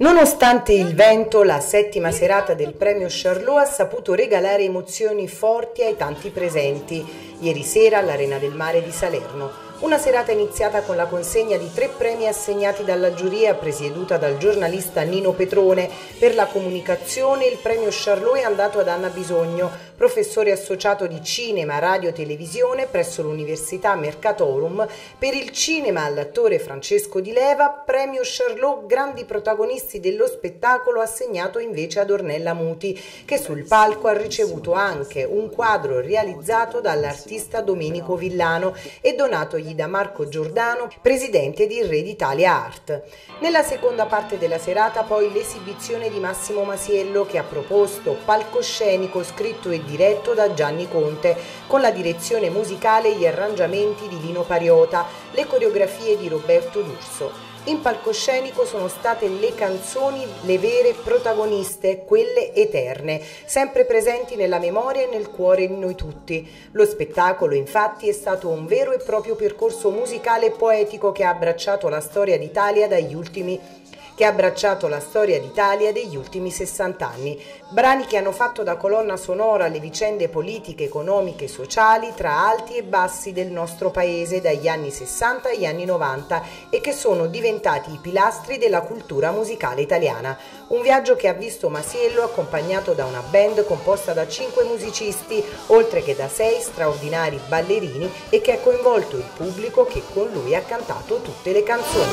Nonostante il vento, la settima serata del premio Charlot ha saputo regalare emozioni forti ai tanti presenti. Ieri sera all'Arena del Mare di Salerno. Una serata iniziata con la consegna di tre premi assegnati dalla giuria presieduta dal giornalista Nino Petrone. Per la comunicazione il premio Charlot è andato ad Anna Bisogno, professore associato di cinema, radio, televisione presso l'Università Mercatorum. Per il cinema all'attore Francesco Di Leva, premio Charlot grandi protagonisti dello spettacolo assegnato invece ad Ornella Muti, che sul palco ha ricevuto anche un quadro realizzato dall'artista Domenico Villano e donatogli da Marco Giordano, presidente di Re d'Italia Art. Nella seconda parte della serata poi l'esibizione di Massimo Masiello che ha proposto palcoscenico scritto e diretto da Gianni Conte, con la direzione musicale e gli arrangiamenti di Lino Pariota, le coreografie di Roberto D'Urso. In palcoscenico sono state le canzoni le vere protagoniste, quelle eterne, sempre presenti nella memoria e nel cuore di noi tutti. Lo spettacolo infatti è stato un vero e proprio percorso musicale e poetico che ha abbracciato la storia d'Italia dagli ultimi che ha abbracciato la storia d'Italia degli ultimi 60 anni. Brani che hanno fatto da colonna sonora le vicende politiche, economiche e sociali tra alti e bassi del nostro paese dagli anni 60 agli anni 90 e che sono diventati i pilastri della cultura musicale italiana. Un viaggio che ha visto Masiello accompagnato da una band composta da cinque musicisti, oltre che da sei straordinari ballerini e che ha coinvolto il pubblico che con lui ha cantato tutte le canzoni.